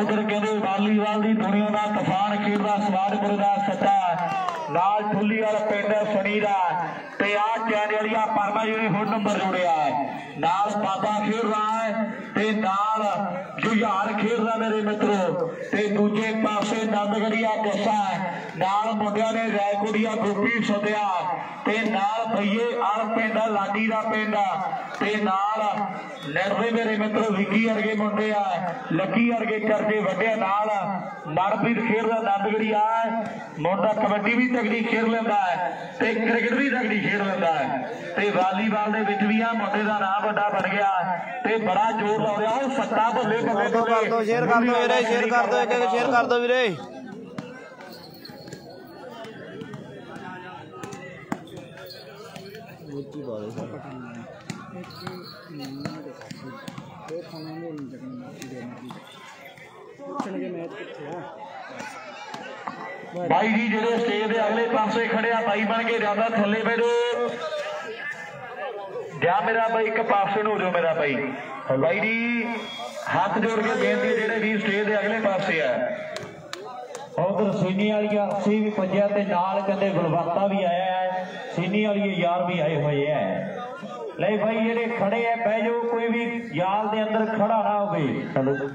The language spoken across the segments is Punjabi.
ਉਧਰ ਕਹਿੰਦੇ ਵਾਲੀਬਾਲ ਦੀ ਦੁਨੀਆ ਦਾ ਤੂਫਾਨ ਖੇਡਦਾ ਸਵਾਦਪੁਰ ਦਾ ਸੱਚਾ ਨਾਲ ਠੁੱਲੀ ਵਾਲਾ ਪਿੰਡ ਸਣੀ ਦਾ। ਤੇ ਆ ਚੈਨਲੀਆ ਪਰਮਾ ਜੀ ਨੇ ਹੁਣ ਨੰਬਰ ਜੋੜਿਆ ਹੈ। ਨਾਲ ਬਾਬਾ ਖੇਡ ਰਹਾ ਹੈ ਤੇ ਨਾਲ ਜੁਝਾਰ ਖੇਡਦਾ ਮੇਰੇ ਮਿੱਤਰੋ। ਤੇ ਦੂਜੇ ਪਾਸੇ ਨੰਦਗੜੀਆ ਗੁੱਸਾ ਹੈ। ਨਾਲ ਮੁੰਡਿਆਂ ਨੇ ਰੈਕੁੜੀਆ ਗੋਪੀ ਸਦਿਆ ਤੇ ਨਾਲ ਭਈਏ ਆਲ ਪਿੰਡ ਲਾਡੀ ਦਾ ਪਿੰਡ ਤੇ ਨਾਲ ਲੜਦੇ ਮੇਰੇ ਮਿੱਤਰ ਵਿੱਕੀ ਵਰਗੇ ਮੁੰਡੇ ਆ ਲੱਕੀ ਵਰਗੇ ਕਰਦੇ ਵੱਡੇ ਨਾਲ ਮਨਪ੍ਰੀਤ ਖੇਡਦਾ ਨੰਦਗੜੀਆ ਮੁੰਡਾ ਕਬੱਡੀ ਵੀ ਤਗੜੀ ਖੇਡ ਲੈਂਦਾ ਹੈ ਤੇ ਕ੍ਰਿਕਟ ਵੀ ਤਗੜੀ ਖੇਡ ਲੈਂਦਾ ਹੈ। ਤੇ ਵਾਲੀਬਾਲ ਦੇ ਵਿੱਚ ਵੀ ਆ ਮੁੰਡੇ ਦਾ ਨਾਮ ਵੱਡਾ ਬਣ ਗਿਆ। ਤੇ ਬੜਾ ਜ਼ੋਰ ਲਾ ਰਿਹਾ ਉਹ ਸੱਤਾ ਬੱਲੇ ਬੱਲੇ ਕਰ ਦੋ ਕਰ ਦੋ ਸ਼ੇਅਰ ਕਰ ਦੋ ਵੀਰੇ ਸ਼ੇਅਰ ਕਰ ਦੋ ਇੱਕ ਇੱਕ ਸ਼ੇਅਰ ਕਰ ਦੋ ਵੀਰੇ। ਮੁੱਤੀ ਬਾਰੇ ਬਾਈ ਜੀ, ਜਿਹੜੇ ਸਟੇਜ ਦੇ ਅਗਲੇ ਪਾਸੇ ਖੜਿਆ ਬਾਈ ਬਣ ਕੇ ਜਾਂਦਾ, ਥੱਲੇ ਬੈਠੋ ਜਾ ਮੇਰਾ ਬਾਈ, ਇੱਕ ਪਾਸੇ ਨੂੰ ਹੋ ਜਾਓ ਮੇਰਾ ਬਾਈ। ਬਾਈ ਜੀ, ਹੱਥ ਜੋੜ ਕੇ ਬੇਨਤੀ ਜਿਹੜੇ ਵੀ ਸਟੇਜ ਦੇ ਅਗਲੇ ਪਾਸੇ ਆ। ਉਧਰ ਸੀਨੀ ਵਾਲੀਆਂ ਸੀ ਵੀ ਭੱਜਿਆ ਤੇ ਨਾਲ ਕਹਿੰਦੇ ਗੁਲਵੰਤਾ ਵੀ ਆਇਆ ਹੈ। ਸੀਨੀ ਵਾਲੀ ਯਾਰ ਵੀ ਆਏ ਹੋਏ ਐ। ਲੈ ਭਾਈ ਜਿਹੜੇ ਖੜੇ ਐ ਬਹਿ ਜਾਓ ਕੋਈ ਵੀ ਯਾਲ ਦੇ ਅੰਦਰ ਖੜਾ ਨਾ ਹੋਵੇ।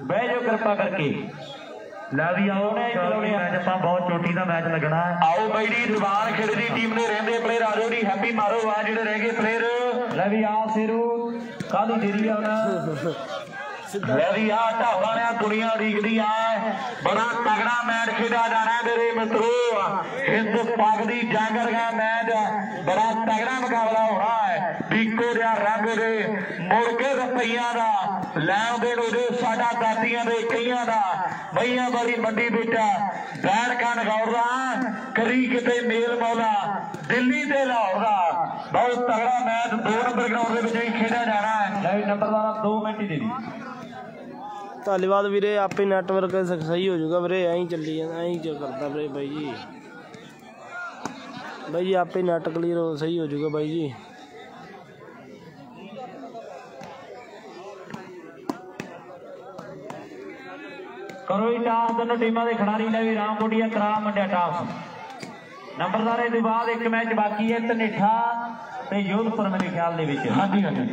ਬਹਿ ਜਾਓ ਕਿਰਪਾ ਕਰਕੇ। ਲੈ ਵੀ ਆਓ ਨੇ ਚਲਾਉਣੇ ਮੈਚ ਆਪਾਂ ਬਹੁਤ ਚੋਟੀ ਦਾ ਮੈਚ ਲੱਗਣਾ ਹੈ ਆਓ ਬਾਈ ਜੀ ਜਵਾਨ ਖੇਡਦੀ ਟੀਮ ਦੇ ਰਹਿੰਦੇ ਪਲੇਅਰ ਆ ਜਾਓ ਜੀ ਹੈਪੀ ਮਾਰੋ ਆ ਜਿਹੜੇ ਰਹਿ ਗਏ ਪਲੇਅਰ ਲੈ ਵੀ ਆ ਸਿਰੂ ਕਾਹਦੀ ਦੇਰੀ ਆ ਉਹਨਾਂ? ਲੈ ਆ ਢਾਵਾਂ ਦੁਨੀਆ ਡੀਕਦੀ ਆ। ਬੜਾ ਤਗੜਾ ਮੈਚ ਖੇਡਿਆ ਜਾਣਾ ਮੇਰੇ ਮਿੱਤਰੋ। ਹਿੰਦ ਪਾਕ ਦੀ ਜੰਗ ਰਗਾ ਮੈਚ। ਬੜਾ ਤਗੜਾ ਮੁਕਾਬਲਾ ਹੋਣਾ ਹੈ। ਬੀਕੋ ਦੇ ਰੰਗ ਦੇ ਮੁੜ ਰੁਪਈਆਂ ਦਾ, ਲੈਣ ਦੇਣ ਉਹਦੇ ਸਾਡਾ ਦਾਤੀਆਂ ਦੇ ਕਈਆਂ ਦਾ। ਬਈਆਂ ਵਾਲੀ ਮੰਡੀ ਵਿੱਚ ਬੈਠ ਕਾ ਨਗੌਰਦਾ ਕਰੀ ਕਿਤੇ ਮੇਲ ਮੌਲਾ। ਦਿੱਲੀ ਤੇ ਲਾਹੌਰ ਦਾ। ਬਹੁਤ ਤਗੜਾ ਮੈਚ, ਦੋ ਨੰਬਰ ਗਰਾਊਂਡ ਦੇ ਵਿੱਚ ਹੀ ਖੇਡਿਆ ਜਾਣਾ ਹੈ। ਲੈ ਵੀ 2 ਮਿੰਟ ਹੀ ਦੇ ਦੀ। ਧੰਨਵਾਦ ਵੀਰੇ, ਆਪੇ ਨੈਟਵਰਕ ਸਹੀ ਹੋ ਜਾਊਗਾ ਵੀਰੇ, ਐਂ ਚੱਲੀ ਜਾਂਦਾ, ਐਂ ਹੀ ਕਰਦਾ ਵੀਰੇ ਬਾਈ ਜੀ। ਬਾਈ ਜੀ, ਆਪੇ ਨੈਟ ਕਲੀਅਰ ਹੋ, ਸਹੀ ਹੋ ਜਾਊਗਾ ਬਾਈ ਜੀ। ਕਰੋ ਹੀ ਟਾਸ ਦੋਨੋਂ ਟੀਮਾਂ ਦੇ ਖਿਡਾਰੀ ਲੈ ਵੀ ਰਾਮ ਕੋਟੀਆ ਕਰਾ ਮੰਡਿਆ ਟਾਸ। ਨੰਬਰਦਾਰ ਇਹ ਤੋਂ ਬਾਅਦ ਇੱਕ ਮੈਚ ਬਾਕੀ ਹੈ ਧਨੇਠਾ ਤੇ ਯੋਧਪੁਰ ਮੇਰੇ ਖਿਆਲ ਦੇ ਵਿੱਚ। ਹਾਂਜੀ ਹਾਂਜੀ।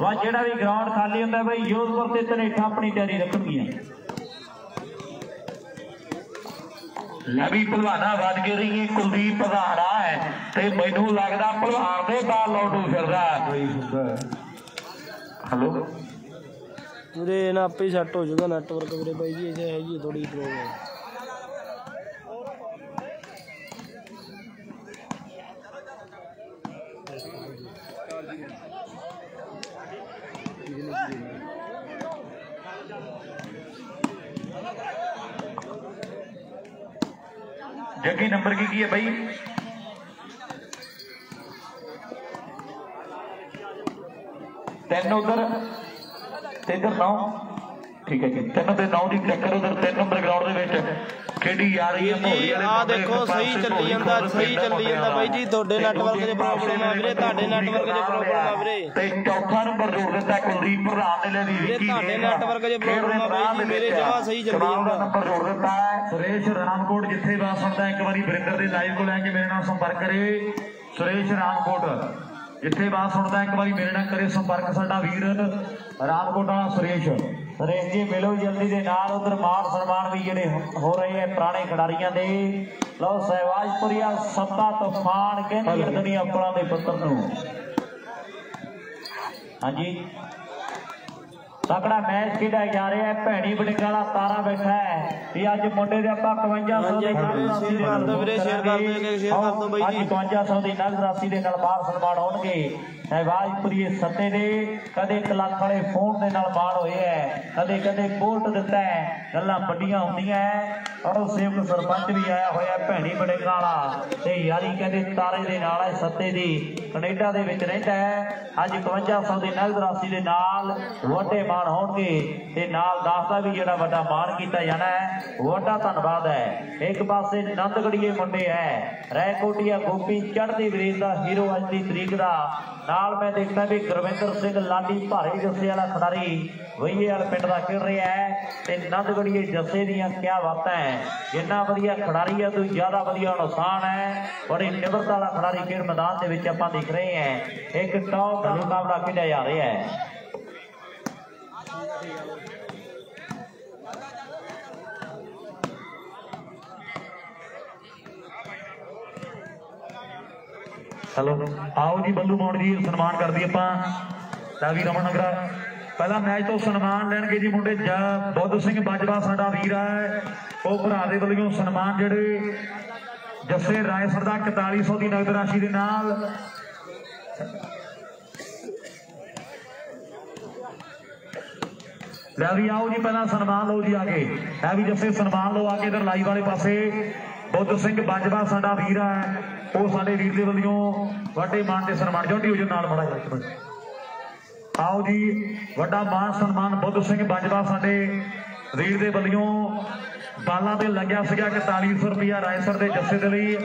ਵਾ ਜਿਹੜਾ ਵੀ ਗਰਾਊਂਡ ਖਾਲੀ ਹੁੰਦਾ ਬਈ ਯੋਧਪੁਰ ਤੇ ਧਨੇਠਾ ਆਪਣੀ ਤਿਆਰੀ ਰੱਖਣਗੀਆਂ। ਲੈ ਵੀ ਭਲਵਾਨਾ ਕੇ ਰਹੀ ਹੈ ਕੁਲਦੀਪ ਪ੍ਰਧਾਨਾ ਹੈ ਤੇ ਮੈਨੂੰ ਲੱਗਦਾ ਭਲਵਾਨ ਦੇ ਬਾਲ ਲੋਟੂ ਫਿਰਦਾ। ਹਲੋ? ਵੀਰੇ ਨਾ ਆਪੇ ਸੈੱਟ ਹੋ ਜਾਊਗਾ ਨੈਟਵਰਕ ਵੀਰੇ ਬਾਈ ਜੀ ਇਹ ਹੈਗੀ ਥੋੜੀ ਪ੍ਰੋਬਲਮ ਜੱਗੀ ਨੰਬਰ ਕੀ ਕੀ ਹੈ ਬਾਈ। ਤਿੰਨ ਉਧਰ ਤੇ ਇਧਰ ਨੌ ਠੀਕ ਹੈ ਜੀ। ਤਿੰਨ ਤੇ ਨੌ ਦੀ ਟੱਕਰ ਉਧਰ ਤਿੰਨ ਨੰਬਰ ਗਰਾਊਂਡ ਦੇ ਵਿੱਚ। ਖੇਡੀ ਜਾ ਰਹੀ ਹੈ ਮੋਹਰੀ ਵਾਲੇ ਆ ਦੇਖੋ ਸਹੀ ਚੱਲੀ ਜਾਂਦਾ ਸਹੀ ਚੱਲੀ ਜਾਂਦਾ ਬਾਈ ਜੀ ਤੁਹਾਡੇ ਨੈਟਵਰਕ 'ਚ ਪ੍ਰੋਬਲਮ ਆ ਵੀਰੇ ਤੁਹਾਡੇ ਨੈਟਵਰਕ 'ਚ ਪ੍ਰੋਬਲਮ ਆ ਵੀਰੇ। ਤੇ ਚੌਥਾ ਨੰਬਰ ਜੋੜ ਦਿੱਤਾ ਕੁਲਦੀਪ ਪ੍ਰਧਾਨ ਨੇ ਲੈ ਦੀ ਵੀਰੇ, ਵਿੱਕੀ ਤੁਹਾਡੇ ਨੇ network 'ਚ problem ਆ ਬਾਈ ਜੀ, ਮੇਰੇ ਜਮਾਂ ਸਹੀ ਚੱਲੀ ਦਾ ਜਾਂਦਾ। ਨੰਬਰ ਜੋੜ ਦਿੱਤਾ ਸੁਰੇਸ਼ ਰਾਮਕੋਟ ਜਿੱਥੇ ਬਾਸ ਹੁੰਦਾ ਇੱਕ ਵਾਰੀ ਵਰਿੰਦਰ ਦੇ ਲਾਈਵ ਕੋਲ ਆ ਕੇ ਮੇਰੇ ਨਾਲ ਸੰਪਰਕ ਕਰੇ। ਸੁਰੇਸ਼ ਰਾਮਕੋਟ ਜਿੱਥੇ ਬਾਤ ਸੁਣਦਾ ਇੱਕ ਵਾਰੀ ਮੇਰੇ ਨਾਲ ਕਰੇ ਸੰਪਰਕ ਸਾਡਾ ਵੀਰ। ਰਾਮਕੋਟ ਵਾਲਾ ਸੁਰੇਸ਼। ਸੁਰੇਸ਼ ਜੀ ਮਿਲੋ ਜਲਦੀ ਦੇ ਨਾਲ। ਉਧਰ ਮਾਨ ਸਨਮਾਨ ਵੀ ਜਿਹੜੇ ਹੋ- ਰਹੇ ਆ ਪੁਰਾਣੇ ਖਿਡਾਰੀਆਂ ਦੇ। ਲਓ ਸਹਿਵਾਜਪੁਰੀਆ ਸੱਤਾ ਤੂਫਾਨ ਕਹਿੰਦੀ ਹੈ ਦੁਨੀਆ ਆਪਣਾ ਦੇ ਪੁੱਤਰ ਨੂੰ। ਹਾਂਜੀ। ਤਕੜਾ ਮੈਚ ਖੇਡਿਆ ਜਾ ਰਿਹਾ ਹੈ। ਭੈਣੀ ਬੜਿੰਗ ਵਾਲਾ ਤਾਰਾ ਬੈਠਾ ਹੈ। ਇਹ ਅੱਜ ਮੁੰਡੇ ਦੇ ਆਪਾਂ 5500 ਦੇ ਨਾਲ ਰਾਸ਼ੀ ਦੇ ਦਿਓ ਵੀਰੇ, ਸ਼ੇਅਰ ਕਰ ਇੱਕ ਸ਼ੇਅਰ ਕਰ ਬਾਈ ਜੀ। ਅੱਜ 5500 ਦੀ ਨਗਦ ਰਾਸ਼ੀ ਦੇ ਨਾਲ ਬਾਹਰ ਸਨਮਾਨ ਹੋਣਗੇ। ਸਹਿਵਾਜਪੁਰੀ ਸੱਤੇ ਦੇ ਕਦੇ ਇੱਕ ਵਾਲੇ ਫੋਨ ਦੇ ਨਾਲ ਮਾਣ ਹੋਏ ਹੈ, ਕਦੇ ਕਦੇ ਕੋਰਟ ਦਿੱਤਾ ਹੈ, ਗੱਲਾਂ ਵੱਡੀਆਂ ਹੁੰਦੀਆਂ ਹੈ। ਔਰ ਸੇਵਕ ਸਰਪੰਚ ਵੀ ਆਇਆ ਹੋਇਆ ਹੈ, ਭੈਣੀ ਬੜਿੰਗ ਵਾਲਾ ਤੇ ਯਾਰੀ ਕਹਿੰਦੇ ਤਾਰੇ ਦੇ ਨਾਲ ਹੈ ਸੱਤੇ ਦੀ। ਕੈਨੇਡਾ ਦੇ ਵਿੱਚ ਰਹਿੰਦਾ ਹੈ। ਅੱਜ 5500 ਦੀ ਨਗਦ ਰਾਸ਼ੀ ਦੇ ਨਾਲ ਵੱਡੇ ਮਾਣ ਹੋਣਗੇ। ਤੇ ਨਾਲ ਦੱਸਦਾ ਵੀ ਜਿਹੜਾ ਵੱਡਾ ਮਾਣ ਕੀਤਾ ਜਾਣਾ ਹੈ ਵੱਡਾ ਧੰਨਵਾਦ ਹੈ। ਇੱਕ ਪਾਸੇ ਨੰਦਗੜੀਏ ਮੁੰਡੇ ਹੈ। ਰੈਕੋਟੀਆ ਗੋਪੀ ਚੜ੍ਹਦੀ ਵੀਰ ਦਾ ਹੀਰੋ ਅੱਜ ਦੀ ਤਰੀਕ ਦਾ। ਨਾਲ ਮੈਂ ਦੇਖਦਾ ਵੀ ਗੁਰਵਿੰਦਰ ਸਿੰਘ ਲਾਡੀ ਭਾਰੇ ਜੱਸੇ ਵਾਲਾ ਖਿਡਾਰੀ ਵਈਏ ਵਾਲ ਪਿੰਡ ਦਾ ਖੇਡ ਰਿਹਾ ਹੈ। ਤੇ ਨੰਦਗੜੀਏ ਜੱਸੇ ਦੀਆਂ ਕਿਆ ਬਾਤਾਂ ਹੈ। ਜਿੰਨਾ ਵਧੀਆ ਖਿਡਾਰੀ ਹੈ ਤੋਂ ਜ਼ਿਆਦਾ ਵਧੀਆ ਨੁਕਸਾਨ ਹੈ। ਬੜੀ ਨਿਮਰਤਾ ਵਾਲਾ ਖਿਡਾਰੀ ਖੇਡ ਮੈਦਾਨ ਦੇ ਵਿੱਚ ਆਪਾਂ ਦੇਖ ਰਹੇ ਹਾਂ। ਇੱਕ ਟੌਪ ਦਾ ਮੁਕਾਬਲਾ ਖੇਡਿਆ ਜਾ ਰਿਹਾ ਹੈ। ਚਲੋ ਆਓ ਜੀ, ਬੱਲੂ ਮੋੜ ਜੀ, ਸਨਮਾਨ ਕਰਦੀ ਆਪਾਂ। ਤਾਂ ਵੀ ਰਮਨ ਨਗਰਾ ਪਹਿਲਾ ਮੈਚ ਤੋਂ ਸਨਮਾਨ ਲੈਣਗੇ ਜੀ ਮੁੰਡੇ। ਜ- ਬੁੱਧ ਸਿੰਘ ਬਾਜਵਾ, ਸਾਡਾ ਵੀਰ ਹੈ। ਉਹ ਭਰਾ ਦੇ ਵੱਲੋਂ ਸਨਮਾਨ ਜਿਹੜੇ ਜੱਸੇ ਰਾਏਸਰ ਦਾ 4100 ਦੀ ਨਗਦ ਰਾਸ਼ੀ ਦੇ ਨਾਲ। ਲੈ ਵੀ ਆਓ ਜੀ, ਪਹਿਲਾਂ ਸਨਮਾਨ ਲਓ ਜੀ ਆਗੇ। ਇਹ ਵੀ ਜੱਸੇ, ਸਨਮਾਨ ਲਓ ਕੇ ਇਧਰ ਲਾਈਵ ਵਾਲੇ ਪਾਸੇ। ਬੁੱਧ ਸਿੰਘ ਬਾਜਵਾ ਸਾਡਾ ਵੀਰ ਹੈ। ਉਹ ਸਾਡੇ ਵੀਰ ਦੇ ਵੱਲੋਂ ਵੱਡੇ ਮਾਨ ਤੇ ਸਨਮਾਨ ਜੋਟੀ ਹੋ ਜੋ ਨਾਲ ਮੜਾ ਇੱਕ ਆਓ ਜੀ, ਵੱਡਾ ਮਾਨ ਸਨਮਾਨ ਬੁੱਧ ਸਿੰਘ ਬਾਜਵਾ ਸਾਡੇ ਵੀਰ ਦੇ ਵੱਲੋਂ। ਬਾਲਾਂ ਤੇ ਲੱਗਿਆ ਸੀਗਾ 4100 ਰੁਪਇਆ ਰਾਏਸਰ ਦੇ ਜੱਸੇ ਦੇ ਲਈ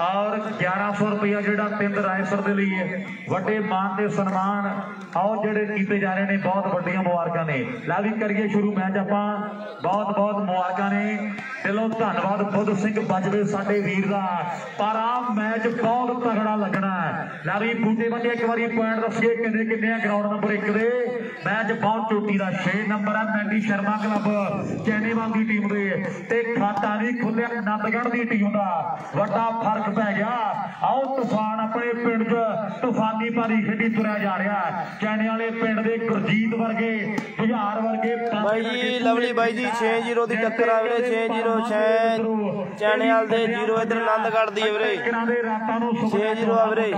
ਔਰ 1100 ਰੁਪਇਆ ਜਿਹੜਾ ਪਿੰਡ ਰਾਏਸਰ ਦੇ ਲਈ ਹੈ। ਵੱਡੇ ਮਾਨ ਦੇ ਸਨਮਾਨ ਔਰ ਜਿਹੜੇ ਕੀਤੇ ਜਾ ਰਹੇ ਨੇ, ਬਹੁਤ ਵੱਡੀਆਂ ਮੁਬਾਰਕਾਂ ਨੇ। ਲੈ ਵੀ ਕਰੀਏ ਸ਼ੁਰੂ ਮੈਚ ਆਪਾਂ। ਬਹੁਤ ਬਹੁਤ ਮੁਬਾਰਕਾਂ ਨੇ। ਦਿਲੋਂ ਧੰਨਵਾਦ ਬੁੱਧ ਸਿੰਘ ਬਾਜਵੇ ਸਾਡੇ ਵੀਰ ਦਾ। ਪਰ ਆ ਮੈਚ ਬਹੁਤ ਤਗੜਾ ਲੱਗਣਾ। ਹੈ ਵੀ ਬੂਟੇ ਬੰਦੇ ਇੱਕ ਵਾਰੀ ਪੁਆਇੰਟ ਦੱਸੀਏ ਕਿੰਨੇ ਕਿੰਨੇ ਆ ਗਰਾਊਂਡ ਨੰਬਰ 1 ਦੇ। ਮੈਚ ਬਹੁਤ ਚੋਟੀ ਦਾ 6 ਨੰਬਰ ਹੈ ਮੈਂਡੀ ਸ਼ਰਮਾ ਕਲੱਬ ਚੈਨੇਵਾਲ ਦੀ ਟੀਮ ਦੇ। ਤੇ ਖਾਤਾ ਨਹੀਂ ਖੁੱਲਿਆ ਨੰਦਗੜ੍ਹ ਦੀ ਟੀਮ ਦਾ। ਵੱਡਾ ਫ਼ਰਕ ਪੈ ਗਿਆ। ਆਓ ਤੂਫਾਨ ਆਪਣੇ ਪਿੰਡ 'ਚ ਤੂਫਾਨੀ ਪਾਰੀ ਖੇਡੀ ਤੁਰਿਆ ਜਾ ਰਿਹਾ। ਚੈਨੇ ਵਾਲੇ ਪਿੰਡ ਦੇ ਗੁਰਜੀਤ ਵਰਗੇ ਬੁਝਾਰ ਵਰਗੇ ਬਾਈ ਜੀ ਲਵਲੀ ਬਾਈ ਜੀ 6-0 ਦੀ ਟੱਕਰ ਆ ਵੀਰੇ 6-0 ਚੈਨੇਵਾਲ ਦੇ 0 ਇਧਰ ਆਨੰਦਗੜ੍ਹ ਦੀ ਵੀਰੇ। ਕਿਰਾਂ ਦੇ ਰਾਤਾਂ ਨੂੰ ਸੁਪਨਾ 6-0 ਆ ਵੀਰੇ।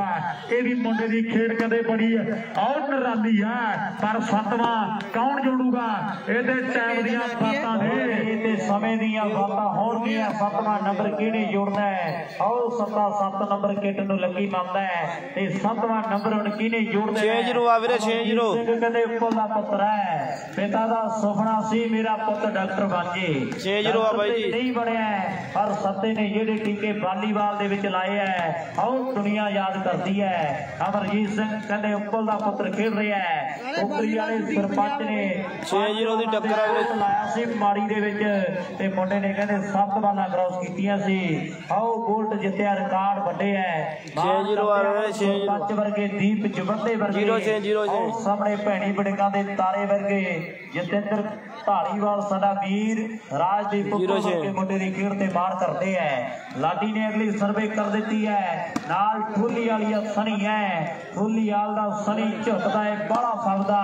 ਇਹ ਵੀ ਮੁੰਡੇ ਦੀ ਖੇਡ ਕਦੇ ਬੜੀ ਆਊਟ ਰਾਲੀ ਹੈ ਪਰ ਸੱਤਵਾਂ ਕੌਣ ਜੋੜੂਗਾ? ਇਹਦੇ ਟਾਈਮ ਦੀਆਂ ਬਾਤਾਂ ਨੇ ਇਹ ਤੇ ਸਮੇਂ ਦੀਆਂ ਬਾਤਾਂ ਹੋਣਗੀਆਂ। ਸੱਤਵਾਂ ਨੰਬਰ ਕਿਹਨੇ ਜੋੜਨਾ ਹੈ? ਆਓ ਸੱਤਾ ਸੱਤ ਨੰਬਰ ਕਿਟ ਨੂੰ ਲੱਗੀ ਮੰਨਦਾ ਹੈ? ਤੇ ਸੱਤਵਾਂ ਨੰਬਰ ਹੁਣ ਕਿਹਨੇ ਜੋੜਨਾ ਹੈ? 6-0 ਆ ਵੀਰੇ 6-0 ਸਿੰਘ ਕਹਿੰਦੇ ਉੱਪਰ ਦਾ ਪੁੱਤਰ ਹੈ। ਪਿਤਾ ਦਾ ਸੁਪਨਾ ਸੀ ਮੇਰਾ ਪੁੱਤ ਡਾਕਟਰ ਬਣ ਜੇ। 6-0 ਆ ਬਾਈ ਜੀ। ਨਹੀਂ ਬਣਿਆ ਪਰ ਸੱਤੇ ਨੇ ਜਿਹੜੇ ਟੀਕੇ ਵਾਲੀਬਾਲ ਦੇ ਵਿੱਚ ਲਾਏ ਹੈ ਆਓ ਦੁਨੀਆ ਯਾਦ ਕਰਦੀ ਹੈ। ਅਮਰਜੀਤ ਸਿੰਘ ਕਹਿੰਦੇ ਉੱਪਰ ਦਾ ਪੁੱਤਰ ਖੇਡ ਰਿਹਾ ਹੈ। ਉਪਰੀ ਵਾਲੇ ਸਰਪੰਚ ਨੇ 6-0 ਦੀ ਟੱਕਰ ਆ ਵੀਰੇ। ਲਾਇਆ ਸੀ ਮਾੜੀ ਦੇ ਵਿੱਚ ਤੇ ਮੁੰਡੇ ਨੇ ਕਹਿੰਦੇ ਸੱਤ ਬਾਲਾਂ ਕ੍ਰਾਸ ਕੀਤੀਆਂ ਸੀ। ਆਓ ਗੋਲਡ ਜਿੱਤਿਆ ਰਿਕਾਰਡ ਵੱਡੇ ਹੈ 6-0 ਆ ਰਹੇ, 6-0 ਸਰਪੰਚ ਵਰਗੇ ਦੀਪ ਜਵੰਦੇ ਵਰਗੇ। ਜ਼ੀਰੋ ਛੇ, ਜ਼ੀਰੋ ਛੇ। ਆਓ ਸਾਹਮਣੇ ਭੈਣੀ ਬੜਿੰਗਾ ਦੇ ਤਾਰੇ ਵਰਗੇ। ਜਤਿੰਦਰ ਢਾਲੀਵਾਲ ਸਾਡਾ ਵੀਰ ਰਾਜਦੀਪ ਛੇ। ਵਰਗੇ ਮੁੰਡੇ ਦੀ ਖੇਡ ਤੇ ਮਾਰ ਕਰਦੇ ਹੈ ਲਾਡੀ ਨੇ ਅਗਲੀ ਸਰਵੇ ਕਰ ਦਿੱਤੀ ਹੈ ਨਾਲ ਠੋਲੀ ਵਾਲੀ ਸਣੀ ਹੈ ਠੋਲੀ ਵਾਲ ਦਾ ਸਣੀ ਝੁਕਦਾ ਹੈ ਬੜਾ ਫਲਦਾ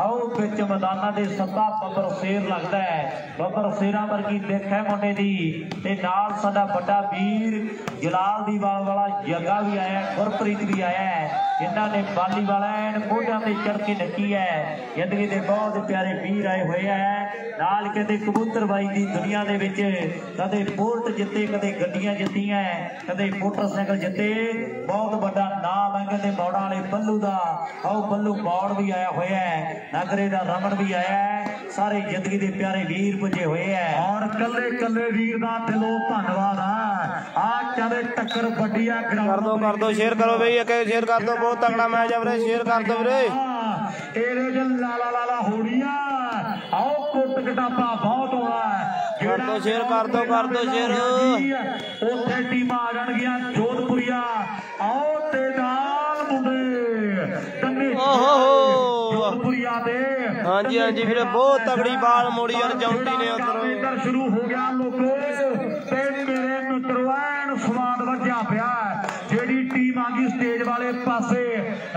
ਆਓ ਵਿੱਚ ਮੈਦਾਨਾਂ ਦੇ ਸੱਤਾ ਬੱਬਰ ਸ਼ੇਰ ਲੱਗਦਾ ਹੈ ਬੱਬਰ ਸ਼ੇਰਾਂ ਵਰਗੀ ਦੇਖ ਹੈ ਮੁੰਡੇ ਦੀ। ਤੇ ਨਾਲ ਸਾਡਾ ਵੱਡਾ ਵੀਰ ਜਲਾਲ ਦੀ ਵਾਲ ਜੱਗਾ ਵੀ ਆਇਆ ਗੁਰਪ੍ਰੀਤ ਵੀ ਆਇਆ ਜਿਨ੍ਹਾਂ ਨੇ ਬਾਲੀ ਵਾਲਾ ਐਨ ਮੋਢਿਆਂ ਤੇ ਚੜ ਕੇ ਨੱਚੀ ਹੈ। ਜ਼ਿੰਦਗੀ ਦੇ ਬਹੁਤ ਪਿਆਰੇ ਵੀਰ ਆਏ ਹੋਏ ਹੈ। ਨਾਲ ਕਹਿੰਦੇ ਕਬੂਤਰ ਬਾਈ ਦੀ ਦੁਨੀਆ ਦੇ ਵਿੱਚ ਕਦੇ ਬੋਲਟ ਜਿੱਤੇ ਕਦੇ ਗੱਡੀਆਂ ਜਿੱਤੀਆਂ ਕਦੇ ਮੋਟਰਸਾਈਕਲ ਜਿੱਤੇ। ਬਹੁਤ ਵੱਡਾ ਨਾਮ ਹੈ ਕਹਿੰਦੇ ਮੌੜਾਂ ਵਾਲੇ ਬੱਲੂ ਦਾ। ਆਓ ਬੱਲੂ ਮੌੜ ਵੀ ਆਇਆ ਹੋਇਆ ਹੈ ਨਗਰੇ ਦਾ ਰਮਨ ਵੀ ਆਇਆ ਹੈ। ਸਾਰੇ ਜ਼ਿੰਦਗੀ ਦੇ ਪਿਆਰੇ ਵੀਰ ਪੁੱਜੇ ਹੋਏ ਹੈ। ਔਰ ਕੱਲੇ ਕੱਲੇ ਵੀਰ ਦਾ ਦਿਲੋਂ ਧੰਨਵਾਦ ਆ। ਆ ਚਾਰੇ ਟੱਕਰ ਵੱਡੀ ਆ ਕਰ ਦੋ ਕਰ ਦੋ ਸ਼ੇਅਰ ਕਰੋ ਬਈ ਇੱਕ ਸ਼ੇਅਰ ਕਰ ਦੋ। ਬਹੁਤ ਤਗੜਾ ਮੈਚ ਆ ਵੀਰੇ ਸ਼ੇਅਰ ਕਰ ਦੋ ਵੀਰੇ ਇਹਦੇ ਚ ਲਾਲਾ ਲਾਲਾ ਹੋੜੀਆਂ ਆਓ ਕੁੱਟ ਕਟਾਪਾ ਬਹੁਤ ਹੋਣਾ। ਕਰ ਦਿਓ share, ਕਰ ਦਿਓ, ਕਰ ਦਿਓ share। ਉੱਥੇ ਟੀਮਾਂ ਆ ਜਾਣਗੀਆਂ ਜੋਧਪੁਰੀਆ ਆਓ ਤੇ ਨਾਲ ਮੁੰਡੇ ਓਹੋ। ਜੋਧਪੁਰੀਆ ਦੇ ਹਾਂਜੀ ਹਾਂਜੀ ਵੀਰੇ ਬਹੁਤ ਤਗੜੀ ਬਾਲ ਮੋੜੀ ਯਾਰ ਜੌਂਟੀ ਨੇ ਉਧਰ ਸ਼ੁਰੂ ਹੋ ਗਿਆ ਲੋਕੋ ਤੇ ਮੇਰੇ ਮਿੱਤਰੋ ਐਨ ਸਵਾਦ ਵੱਜਿਆ ਪਿਆ ਹੈ। ਜਿਹੜੀ ਟੀਮ ਆ ਗਈ ਸਟੇਜ ਵਾਲੇ ਪਾਸੇ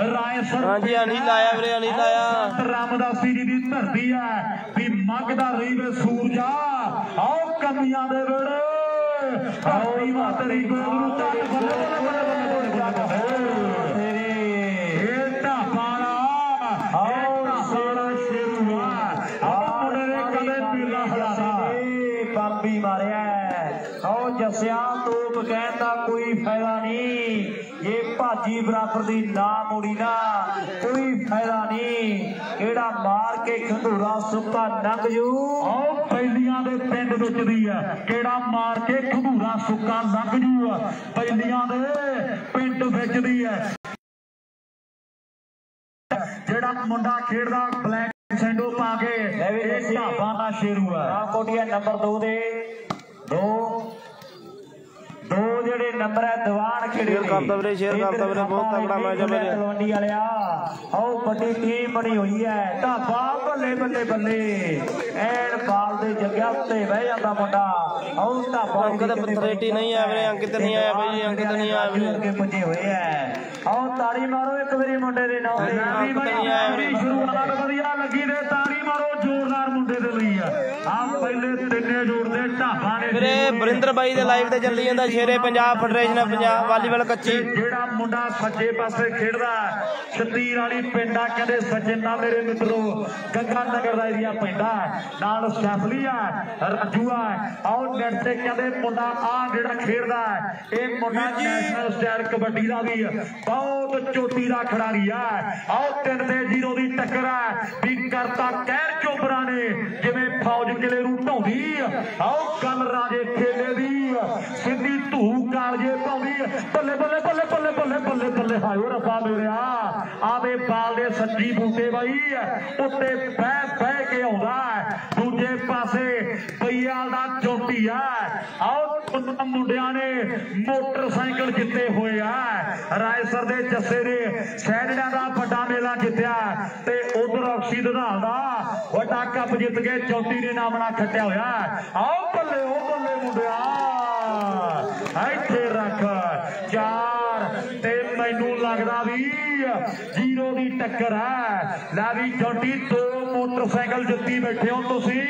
ਰਾਏਸਰ ਹਾਂਜੀ ਅਨਿਲ ਆਇਆ ਵੀਰੇ ਅਨਿਲ ਆਇਆ ਰਾਮਦਾਸੀ ਜੀ ਦੀ ਧਰਤੀ ਹੈ ਵੀ ਮੰਗਦਾ ਰਹੀ ਵੇ ਸੂਰਜਾ ਆਓ ਕਮੀਆਂ ਦੇ ਵੇੜੇ ਧਰਤੀ ਮਾ ਤੇਰੀ ਗੁਰੂ ਚੱਲ ਬੱਲੇ ਬੱਲੇ ਬੱਲੇ ਬੱਲੇ ਬੱਲੇ ਇਹ ਢਾਪਾਲਾ ਆਓ ਸਾਰਾ ਸ਼ੇਰੂ ਆ ਆਓ ਮੁੰਡੇ ਨੇ ਕਦੇ ਪੀਲਾ ਹਲਾਰਾ ਬੰਬੀ ਮਾਰਿਆ ਆਓ ਜਸਿਆ ਤੋਪ ਕਹਿਣ ਦਾ ਕੋਈ ਫਾਇਦਾ ਨਹੀਂ ਭਾਜੀ ਬਰਾਬਰ ਦੀ ਨਾ ਮੋੜੀ ਨਾ ਕੋਈ ਫਾਇਦਾ ਨਹੀਂ। ਕਿਹੜਾ ਮਾਰ ਕੇ ਖੰਡੂਰਾ ਸੁੱਕਾ ਲੰਘ ਜੂ? ਆਓ ਬੈਲੀਆਂ ਦੇ ਪਿੰਡ ਵਿੱਚ ਦੀ ਆ। ਕਿਹੜਾ ਮਾਰ ਕੇ ਖੰਭੂਰਾ ਸੁੱਕਾ ਲੰਘ ਜੂ ਬੈਲੀਆਂ ਦੇ ਪਿੰਡ ਵਿੱਚ ਦੀ ਆ। ਜਿਹੜਾ ਮੁੰਡਾ ਖੇਡਦਾ ਬਲੈਕ ਸੈਂਡੋ ਪਾ ਕੇ ਇਹ ਢਾਬਾ ਦਾ ਸ਼ੇਰੂ ਆ। ਰਾਮਕੋਟੀਆ ਨੰਬਰ 2 ਦੇ। ਦੋ। ਦੋ ਜਿਹੜੇ ਨੰਬਰ ਹੈ ਦੀਵਾਨ ਖੇੜੇ ਸ਼ੇਅਰ ਕਰਦਾ ਵੀਰੇ, ਸ਼ੇਅਰ ਕਰਦਾ ਵੀਰੇ, ਬਹੁਤ ਤਕੜਾ ਮੈਚ ਹੈ ਵੀਰੇ। ਤਲਵੰਡੀ ਵਾਲਿਆ ਆਓ ਵੱਡੀ ਟੀਮ ਬਣੀ ਹੋਈ ਹੈ। ਢਾਬਾ ਬੱਲੇ ਬੱਲੇ ਬੱਲੇ। ਐਨ ਬਾਲ ਦੇ ਜੱਗਿਆ ਉੱਤੇ ਬਹਿ ਜਾਂਦਾ ਮੁੰਡਾ। ਆਓ ਢਾਬਾ ਅੰਕਿਤ ਪਥਰੇਟੀ ਨਹੀਂ ਆਇਆ ਵੀਰੇ, ਅੰਕਿਤ ਨਹੀਂ ਆਇਆ ਬਾਈ, ਅੰਕਿਤ ਨਹੀਂ ਆਇਆ ਵੀਰੇ। ਅੱਗੇ ਪੁੱਜੇ ਹੋਏ ਹੈ। ਆਓ ਤਾੜੀ ਮਾਰੋ ਇੱਕ ਵਾਰੀ ਮੁੰਡੇ ਦੇ ਨਾਂ ਤੇ ਵੀ। ਆਪਣੀ ਸ਼ੁਰੂਆਤ ਵਧੀਆ ਲੱਗੀ ਤੇ ਤਾੜੀ ਮਾਰੋ ਜ਼ੋਰਦਾਰ ਮੁੰਡੇ ਦੇ ਲਈ ਆ। ਆ ਪਹਿਲੇ ਤਿੰਨੇ ਜੋੜਦੇ ਢਾਬਾ ਨੇ ਵੀਰੇ ਬਰਿੰਦਰ ਬਾਈ ਦੇ ਲਾਈਵ ਤੇ ਚੱਲੀ ਜਾਂਦਾ Shere Punjab federation of Punjab volleyball ਕੱਚੀ। ਜਿਹੜਾ ਮੁੰਡਾ ਸੱਜੇ ਪਾਸੇ ਖੇਡਦਾ ਛਤੀਰ ਵਾਲੀ ਪਿੰਡਾ ਕਹਿੰਦੇ ਸੱਜਣ ਨਾਲ ਮੇਰੇ ਮਿੱਤਰੋ ਗੰਗਾ ਨਗਰ ਦਾ ਏਰੀਆ ਪੈਂਦਾ ਨਾਲ ਸੈਫਲੀ ਆ ਰਾਜੂ ਆ। ਆਓ ਨੈਟ ਤੇ ਕਹਿੰਦੇ ਮੁੰਡਾ ਆ ਜਿਹੜਾ ਖੇਡਦਾ ਇਹ ਮੁੰਡਾ ਨੈਸ਼ਨਲ ਸਟਾਈਲ ਕਬੱਡੀ ਦਾ ਵੀ ਬਹੁਤ ਚੋਟੀ ਦਾ ਖਿਡਾਰੀ ਆ ਆਓ 3 ਤੇ 0 ਦੀ ਟੱਕਰ ਆ ਵੀ ਕਰਤਾ ਕਹਿਰ ਚੋਬਰਾ ਨੇ, ਜਿਵੇਂ ਫੌਜ ਕਿਲੇ ਨੂੰ ਢਾਉਂਦੀ ਆਓ ਗੱਲ ਰਾਜੇ ਖੇਲੇ ਦੀ ਸਿੱਧੀ ਧੂ ਕਾਲਜੇ ਪਾਉਂਦੀ ਬੱਲੇ ਬੱਲੇ ਬੱਲੇ ਬੱਲੇ ਬੱਲੇ ਬੱਲੇ ਬੱਲੇ, ਹਾਏ ਓ ਰੱਬਾ ਮੇਰਿਆ। ਆਵੇ ਬਾਲ ਦੇ ਸੱਜੀ ਬੂਟੇ ਬਾਈ ਉੱਤੇ ਬਹਿ ਬਹਿ ਕੇ ਆਉਂਦਾ ਦੂਜੇ ਪਾਸੇ ਬਈਆਲ ਦਾ ਚੋਟੀ ਆ। ਆਓ ਮੁੰਡਿਆਂ ਨੇ ਮੋਟਰਸਾਈਕਲ ਜਿੱਤੇ ਹੋਏ ਆ। ਰਾਏਸਰ ਦੇ ਜੱਸੇ ਨੇ ਸੈਨਿਕਾਂ ਦਾ ਵੱਡਾ ਮੇਲਾ ਜਿੱਤਿਆ ਤੇ ਉਧਰ ਅਕਸ਼ੀ ਦਧਾਲ ਦਾ ਵੱਡਾ ਕੱਪ ਜਿੱਤ ਕੇ ਚੌਥੀ ਨੇ ਨਾਮਣਾ ਖੱਟਿਆ ਹੋਇਆ। ਆਓ ਬੱਲੇ ਉਹ ਬੱਲੇ ਮੁੰਡਿਆ। ਇੱਥੇ ਰੱਖ। ਚਾਰ। ਤੇ ਮੈਨੂੰ ਲੱਗਦਾ ਵੀ ਜ਼ੀਰੋ ਦੀ ਟੱਕਰ ਹੈ ਲੈ ਵੀ ਜੋਟੀ ਦੋ ਮੋਟਰਸਾਈਕਲ ਜਿੱਤੀ ਬੈਠੇ ਹੋ ਤੁਸੀਂ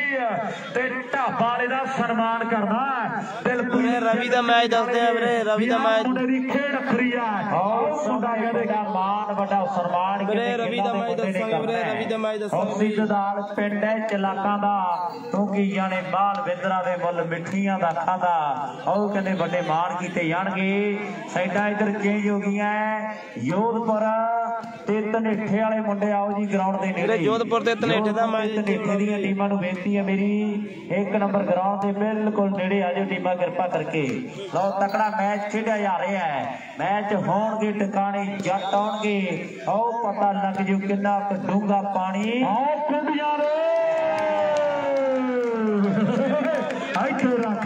ਤੇ ਢਾਬਾ ਵਾਲੇ ਦਾ ਸਨਮਾਨ ਕਰਨਾ। ਦਿਲਪ੍ਰੀਤ ਰਵੀ ਦਾ ਮੈਚ ਦੱਸਦੇ ਆ ਵੀਰੇ ਰਵੀ ਦਾ ਮੈਚ। ਮੁੰਡੇ ਦੀ ਖੇਡ ਅਖਰੀ ਆ। ਮੁੰਡਾ ਕਹਿੰਦੇ ਦਾ ਮਾਨ ਵੱਡਾ ਸਨਮਾਨ ਵੀਰੇ ਕਿਤੇ ਰਵੀ ਦਾ ਮੈਚ ਦੱਸਾਂਗੇ ਵੀਰੇ ਰਵੀ ਦਾ ਮੈਚ ਦੱਸਾਂਗੇ। ਹੌਸੀ ਜਦਾਲ ਪਿੰਡ ਹੈ ਚਲਾਕਾਂ ਦਾ। ਕਿਉਂਕਿ ਜਾਣੇ ਬਾਲ ਵਿੰਦਰਾ ਦੇ ਮੁੱਲ ਮਿੱਠੀਆਂ ਦਾ ਖਾਦਾ। ਉਹ ਕਹਿੰਦੇ ਵੱਡੇ ਮਾਣ ਕੀਤੇ ਜਾਣਗੇ। ਸਾਈਡਾਂ ਇਧਰ ਚੇਂਜ ਹੋ ਗਈਆਂ। ਯੋਧਪੁਰ ਤੇ ਧਨੇਠੇ ਵਾਲੇ ਮੁੰਡੇ ਆਓ ਜੀ ਗਰਾਊਂਡ ਦੇ ਨੇੜੇ। ਜੋਧਪੁਰ ਤੇ ਧਨੇਠੇ ਦਾ ਮੈਚ ਧਨੇਠੇ ਦੀਆਂ ਟੀਮਾਂ ਨੂੰ ਬੇਨਤੀ ਹੈ ਮੇਰੀ ਇੱਕ ਨੰਬਰ ਗਰਾਊਂਡ ਦੇ ਬਿਲਕੁਲ ਨੇੜੇ ਆ ਜਾਓ ਟੀਮਾਂ ਕਿਰਪਾ ਕਰਕੇ। ਲਓ ਤਕੜਾ ਮੈਚ ਖੇਡਿਆ ਜਾ ਰਿਹਾ ਹੈ। ਮੈਚ ਹੋਣਗੇ ਟਿਕਾਣੇ ਜੱਟ ਆਉਣਗੇ। ਆਓ ਪਤਾ ਲੱਗ ਜੂ ਕਿੰਨਾ ਕੁ ਡੂੰਘਾ ਪਾਣੀ। ਆਓ ਕੁੰਡੀਆਂ ਦੇ ਇੱਥੇ ਰੱਖ।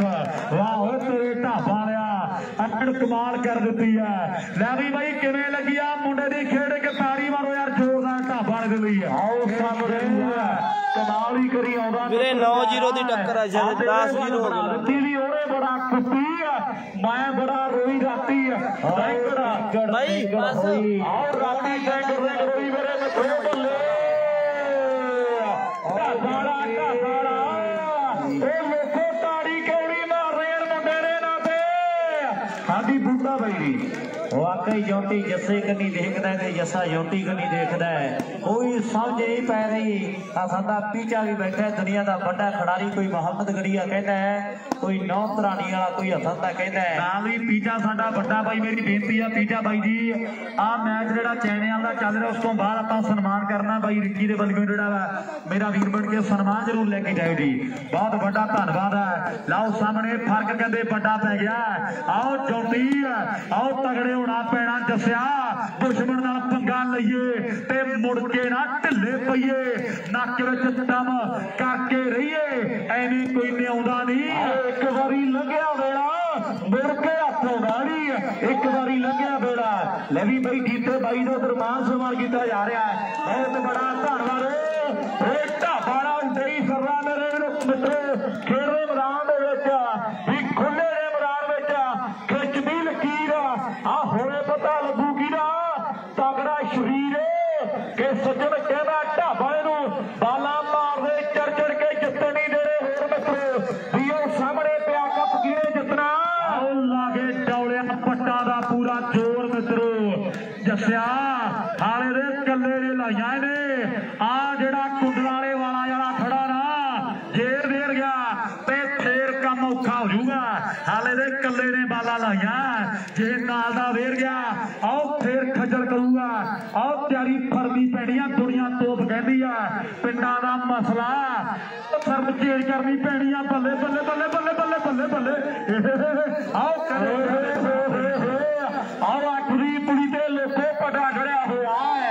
ਵਾਹ ਓਏ ਤੇਰੇ ਢਾਬਾ ਵਾਲਿਆ। ਅਕੜ ਕਮਾਲ ਕਰ ਦਿੱਤੀ ਹੈ। ਲੈ ਵੀ ਬਾਈ ਕਿਵੇਂ ਲੱਗੀ ਆ ਮੁੰਡੇ ਦੀ ਖੇਡ ਕੇ ਤਾੜੀ ਮਾਰੋ ਯਾਰ ਜ਼ੋਰਦਾਰ ਢਾਬਾ ਵਾਲੇ ਦੇ ਲਈ ਆਓ ਸਾਹਮਣੇ ਕਮਾਲ ਹੀ ਕਰੀ ਆਉਂਦਾ ਵੀਰੇ 9-0 ਦੀ ਟੱਕਰ ਆ ਸ਼ਾਇਦ 10-0 ਹੋ ਗਿਆ ਦਿੱਤੀ ਵੀ ਉਹਨੇ ਬੜਾ ਕੁੱਤੀ ਆ। ਮੈਂ ਬੜਾ ਰੋਈ ਰਾਤੀ ਆ। ਬੜਾ ਬਾਈ ਬਸ। ਆਓ ਰਾਤੀ ਟੈਂਕਰ ਦੇ ਰੋਈ ਮੇਰੇ ਲੋਕੋ ਤਾੜੀ ਰਹੇ ਮੁੰਡੇ ਨਾਂ ਤੇ? ਸਾਡੀ ਬੁੱਢਾ ਬਾਈ ਵਾਕਈ ਜੋਟੀ ਜੱਸੇ ਕੰਨੀ ਦੇਖਦਾ ਤੇ ਜੱਸਾ ਜੋਤੀ ਕੰਨੀ ਦੇਖਦਾ ਹੈ। ਕੋਈ ਸਮਝ ਨਹੀਂ ਪੈ ਰਹੀ। ਆ ਸਾਡਾ ਪੀਚਾ ਵੀ ਬੈਠਾ ਦੁਨੀਆ ਦਾ ਵੱਡਾ ਖਿਡਾਰੀ ਕੋਈ ਮੁਹੰਮਦ ਗੜੀਆ ਕਹਿੰਦਾ ਹੈ, ਕੋਈ ਨੌ ਤਰਾਣੀ ਵਾਲਾ ਕੋਈ ਹਸਨ ਦਾ ਕਹਿੰਦਾ ਹੈ। ਨਾਲ ਹੀ ਪੀਜਾ ਸਾਡਾ ਵੱਡਾ ਬਾਈ, ਮੇਰੀ ਬੇਨਤੀ ਆ ਪੀਜਾ ਬਾਈ ਜੀ। ਆ ਮੈਚ ਜਿਹੜਾ ਚੈਨਿਆਂ ਦਾ ਚੱਲ ਰਿਹਾ, ਉਸ ਤੋਂ ਬਾਅਦ ਆਪਾਂ ਸਨਮਾਨ ਕਰਨਾ ਬਾਈ ਰਿੱਕੀ ਦੇ ਵੱਲੋਂ ਜਿਹੜਾ ਵਾ। ਮੇਰਾ ਵੀਰ ਬਣ ਕੇ ਸਨਮਾਨ ਜ਼ਰੂਰ ਲੈ ਕੇ ਜਾਇਓ ਜੀ। ਬਹੁਤ ਵੱਡਾ ਧੰਨਵਾਦ ਹੈ ਲਓ ਸਾਹਮਣੇ ਫ਼ਰਕ ਕਹਿੰਦੇ ਵੱਡਾ ਪੈ ਗਿਆ। ਆਓ ਚੌਂਟੀ ਆਓ ਤਗੜੇ ਹੋਣਾ ਪੈਣਾ ਦੱਸਿਆ ਦੁਸ਼ਮਣ ਨਾਲ ਪੰਗਾ ਲਈਏ ਤੇ ਮੁੜ ਕੇ ਨਾ ਢਿੱਲੇ ਪਈਏ। ਨੱਕ ਵਿੱਚ ਦਮ ਕਰਕੇ ਰਹੀਏ। ਐਵੇਂ ਕੋਈ ਨਿਆਉਂਦਾ ਨਹੀਂ। ਇੱਕ ਵਾਰੀ ਲੱਗਿਆ ਵੇਲਾ, ਮੁੜ ਕੇ ਹੱਥ ਵਾੜੀ ਇੱਕ ਵਾਰੀ ਲੰਘਿਆ ਵੇਲਾ। ਲੈ ਵੀ ਬਈ ਜੀਤੇ ਬਾਈ ਦਾ ਦਰਮਾਨ ਸਨਮਾਨ ਕੀਤਾ ਜਾ ਰਿਹਾ ਹੈ। ਬਹੁਤ ਬੜਾ ਧੰਨਵਾਦ। ਇਹ ਢਾਬਾਲਾ ਉਡਈ ਸਰਰਾ ਮੇਰੇ ਵੀਰੋ ਮਿੱਤਰੋ, ਖੇੜੇ ਮੈਦਾਨ ਦੇ ਵਿੱਚ ਵੀ ਖੁੱਲੇ ਦੇ ਮੈਦਾਨ ਵਿੱਚ ਖਿੱਚ ਵੀ ਲਕੀਰ ਆ ਹੋਰੇ ਪਤਾ ਲੱਗੂ ਕਿਹਦਾ ਤਗੜਾ ਸ਼ਰੀਰ ਕਿ ਸੱਜਣ ਕਹਿੰਦਾ ਢਾਬਾ ਨੂੰ ਬਾਲਾ ਮਾਰਦੇ ਚੜ ਚੜ ਕੇ ਜਿੱਤੇ ਨਹੀਂ ਦੇ ਰਹੇ ਹੋਰ ਮਿੱਤਰੋ ਵੀ ਉਹ ਸਾਹਮਣੇ ਪਿਆ ਕੱਪ ਕਿਹਨੇ ਜਿੱਤਣਾ ਆਓ ਲਾਗੇ ਡੌਲਿਆ ਪੱਟਾਂ ਦਾ ਪੂਰਾ ਜ਼ੋਰ ਮਿੱਤਰੋ ਜੱਸਿਆ ਹਾਲੇ ਦੇ ਕੱਲੇ ਨੇ ਲਾਈਆਂ ਨੇ ਆ ਜਿਹੜਾ ਕੁੰਡਲਾਲੇ ਵਾਲਾ ਜਿਹੜਾ ਖੜਾ ਨਾ ਜੇਰ ਦੇਰ ਗਿਆ ਤੇ ਫੇਰ ਕੰਮ ਔਖਾ ਹੋ ਜਾਊਗਾ ਹਾਲੇ ਦੇ ਕੱਲੇ ਨੇ ਬਾਲਾ ਲਾਈਆਂ ਜੇ ਨਾਲ ਦਾ ਵੇਰ ਗਿਆ ਆਓ ਫੇਰ ਖੱਜਲ ਕਰੂਗਾ ਆਓ ਤਿਆਰੀ ਫਰਦੀ ਪੈਣੀ ਆ ਦੁਨੀਆ ਤੋਪ ਕਹਿੰਦੀ ਆ ਪਿੰਡਾਂ ਦਾ ਮਸਲਾ ਸਰਬ ਚੇਂਜ ਕਰਨੀ ਪੈਣੀ ਆ ਬੱਲੇ ਬੱਲੇ ਬੱਲੇ ਬੱਲੇ ਬੱਲੇ ਬੱਲੇ ਬੱਲੇ ਆਓ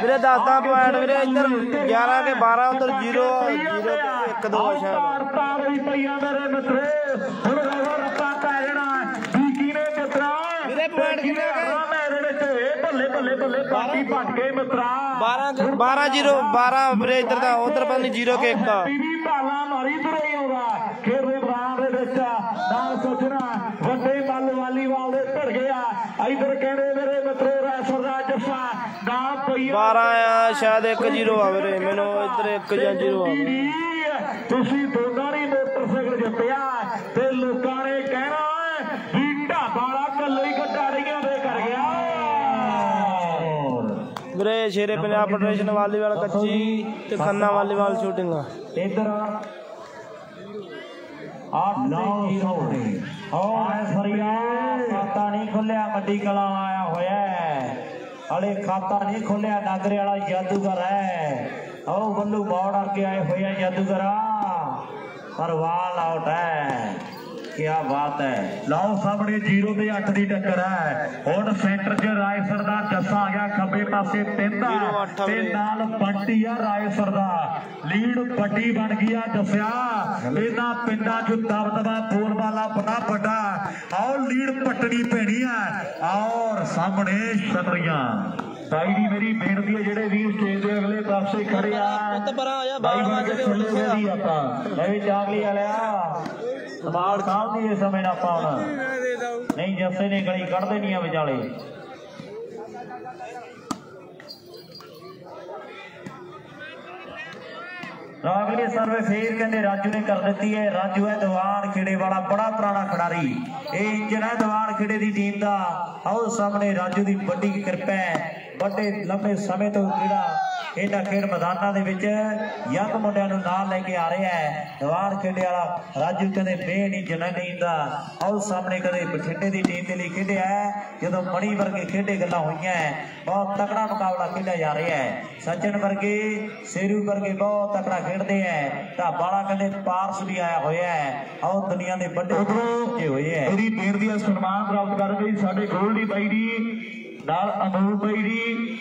ਤੇ ਵੀਰੇ ਦੱਸਦਾ ਪੁਆਇੰਟ ਵੀਰੇ ਇੱਧਰ 11 ਕੇ 12 ਉਧਰ 0 0 ਤੇ 1 2 ਸ਼ਾਇਦ। ਭਾਰਤਾ ਗਈ ਪਈਆਂ ਮੇਰੇ ਮਿੱਤਰੋ। ਹੁਣ ਰਵਾ ਰੱਪਾ ਪੈ ਜਾਣਾ ਕੀ ਕੀ ਨੇ ਮਿੱਤਰਾ? ਵੀਰੇ point ਕਿੰਨੇ ਆ ਗਏ? ਮੇਰੇ ਵਿੱਚ? ਇਹ ਬੱਲੇ ਬੱਲੇ ਬੱਲੇ ਬਾਕੀ ਭੱਜ ਗਏ ਮਿੱਤਰਾ। 12 12 0 12 ਵੀਰੇ ਇੱਧਰ ਦਾ ਉਧਰ ਪਤਾ ਨਹੀਂ 0 ਕੇ 1 ਟੀਵੀ ਭਾਲਾ ਮਾਰੀ ਤੁਰੇ ਆਉਂਦਾ ਖੇਡੇ ਬਰਾਨ ਦੇ ਵਿੱਚ ਨਾਲ ਸੋਚਣਾ ਵੱਡੇ ਮੱਲ ਵਾਲੀਵਾਲ ਦੇ ਧੜ ਗਿਆ ਇਧਰ ਕਹਿੰਦੇ ਮੇਰੇ ਮਿੱਤਰੋ ਰੈਸਰ ਦਾ ਜੱਫਾ ਨਾ ਪਈ 12 ਆ ਸ਼ਾਇਦ 1 0 ਆ ਵੀਰੇ ਮੈਨੂੰ ਇੱਧਰ 1 ਜਾਂ 0 ਆ। ਤੁਸੀਂ ਦੋਨਾਂ ਨੇ ਮੋਟਰਸਾਈਕਲ ਜਿੱਤਿਆ ਤੇ ਲੋਕਾਂ ਨੇ ਕਹਿਣਾ ਵੀ ਢਾਬਾ ਵਾਲਾ ਕੱਲੇ ਹੀ ਗੱਡਾਰੀਆਂ ਦੇ ਕਰ ਗਿਆ। ਵੀਰੇ ਸ਼ੇਰੇ ਪੰਜਾਬ ਫੈਡਰੇਸ਼ਨ ਵਾਲੀਬਾਲ ਕੱਚੀ ਤੇ ਖੰਨਾ ਵਾਲੀਬਾਲ ਸ਼ੂਟਿੰਗ ਆ। ਇਧਰ ਆਠ ਲਓ ਸੋਹਣੇ। ਹੋਰ ਐਸਰੀਆ ਖਾਤਾ ਨਹੀਂ ਖੁੱਲਿਆ ਮੱਡੀ ਕਲਾ ਆਇਆ। ਹਲੇ ਖਾਤਾ ਨਹੀਂ ਖੋਲਿਆ, ਨਾਗਰੇ ਵਾਲਾ ਜਾਦੂਗਰ ਹੈ। ਆਓ ਬੱਲੂ ਮੋੜ ਅੱਗੇ ਆਏ ਹੋਇਆ ਜਾਦੂਗਰਾ ਪਰਵਾਲ ਆਊਟ ਹੈ। ਕੀ ਬਾਤ ਹੈ। ਲਓ ਸਾਹਮਣੇ 0 ਤੇ 8 ਦੀ ਟੱਕਰ ਹੈ। ਹੁਣ ਸੈਂਟਰ 'ਚ ਰਾਏਸਰ ਦਾ ਜੱਸਾ ਆ ਗਿਆ ਖੱਬੇ ਪਾਸੇ ਤਿੰਨ ਦਾ ਜ਼ੀਰੋ ਅੱਠ ਤੇ। ਨਾਲ ਬੰਟੀ ਆ ਰਾਏਸਰ ਦਾ। ਲੀਡ ਵੱਡੀ ਬਣ ਗਈ ਆ ਦੱਸਿਆ ਇਹਨਾਂ ਪਿੰਡਾਂ 'ਚ ਦਬਦਬਾ ਬੋਲਬਾਲਾ ਬੜਾ ਵੱਡਾ। ਆਓ ਲੀਡ ਪੱਟਣੀ ਪੈਣੀ ਆ। ਔਰ ਸਾਹਮਣੇ ਛਤਰੀਆਂ। ਬਾਈ ਦੀ ਮੇਰੀ ਬੇਨਤੀ ਹੈ ਜਿਹੜੇ ਵੀਰ ਸਟੇਜ ਦੇ ਅਗਲੇ ਪਾਸੇ ਖੜੇ ਆ। ਪੁੱਤ ਪਰਾਂ ਆ ਬਾਈ ਬਾਲ ਬਣ ਕੇ ਥੱਲੇ। ਦੀ ਆਪਾਂ ਲੈ ਵੀ ਚਾਗਲੀ ਵਾਲਿਆ। ਸਮਾਲ ਸਾਹਿਬ ਦੀ ਇਸ ਸਮੇਂ ਨਾ ਪਾਉਣ ਨਹੀਂ ਜੱਸੇ ਨੇ ਗਲੀ ਕੱਢਦੇ ਨਹੀਂ ਆ ਵਿਚਾਲੇ। ਰਾਗਲੇ ਸਰਵੇ ਫੇਰ ਕਹਿੰਦੇ ਰਾਜੂ ਨੇ ਕਰ ਦਿੱਤੀ ਹੈ। ਰਾਜੂ ਹੈ ਦੀਵਾਨ ਖੇੜੇ ਵਾਲਾ ਬੜਾ ਪੁਰਾਣਾ ਖਿਡਾਰੀ। ਇਹ ਇੰਜਨ ਹੈ ਦੀਵਾਨ ਖੇੜੇ ਦੀ ਟੀਮ ਦਾ। ਆਓ ਸਾਹਮਣੇ ਰਾਜੂ ਦੀ ਵੱਡੀ ਕਿਰਪਾ ਹੈ। ਵੱਡੇ ਲੰਬੇ ਸਮੇਂ ਤੋਂ ਜਿਹੜਾ ਇਹਨਾਂ ਖੇਡ ਮੈਦਾਨਾਂ ਦੇ ਵਿੱਚ ਯੰਗ ਮੁੰਡਿਆਂ ਨੂੰ ਨਾਲ ਲੈ ਕੇ ਆ ਰਿਹਾ ਹੈ। ਦੀਵਾਨ ਖੇਡੇ ਵਾਲਾ ਰਾਜੂ ਕਹਿੰਦੇ ਬੇ ਨਹੀਂ ਜਨਾਨੀ ਦਾ ਆਓ ਸਾਹਮਣੇ ਕਦੇ ਬਠਿੰਡੇ ਦੀ ਟੀਮ ਦੇ ਲਈ ਖੇਡਿਆ ਜਦੋਂ ਮਣੀ ਵਰਗੇ ਖੇਡੇ ਗੱਲਾਂ ਹੋਈਆਂ ਬਹੁਤ ਤਕੜਾ ਮੁਕਾਬਲਾ ਖੇਡਿਆ ਜਾ ਰਿਹਾ ਹੈ। ਸੱਜਣ ਵਰਗੇ ਸੇਰੂ ਵਰਗੇ ਬਹੁਤ ਤਕੜਾ ਖੇਡਦੇ ਹੈ। ਢਾਬਾਲਾ ਕਹਿੰਦੇ ਪਾਰਸ ਵੀ ਆਇਆ ਹੋਇਆ ਹੈ। ਆਓ ਦੁਨੀਆ ਦੇ ਵੱਡੇ ਉੱਤੇ ਹੋਏ ਹੈ। ਇਹਦੀ ਬੇਨਤੀ ਹੈ ਸਨਮਾਨ ਪ੍ਰਾਪਤ ਕਰਨ ਲਈ ਸਾਡੇ ਗੋਲਡੀ ਬਾਈ ਦੀ ਨਾਲ ਅਨੂਪ ਬਾਈ ਦੀ